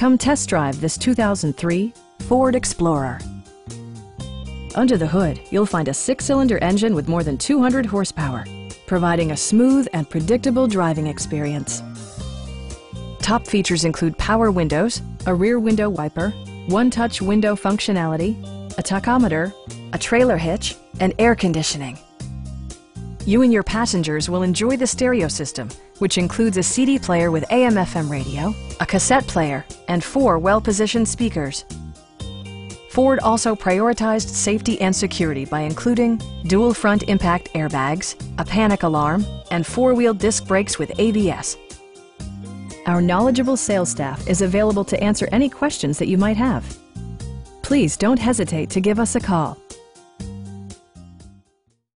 Come test drive this 2003 Ford Explorer. Under the hood, you'll find a six-cylinder engine with more than 200 horsepower, providing a smooth and predictable driving experience. Top features include power windows, a rear window wiper, one-touch window functionality, a tachometer, a trailer hitch, and air conditioning. You and your passengers will enjoy the stereo system, which includes a CD player with AM-FM radio, a cassette player, and four well-positioned speakers. Ford also prioritized safety and security by including dual front impact airbags, a panic alarm, and four-wheel disc brakes with ABS. Our knowledgeable sales staff is available to answer any questions that you might have. Please don't hesitate to give us a call.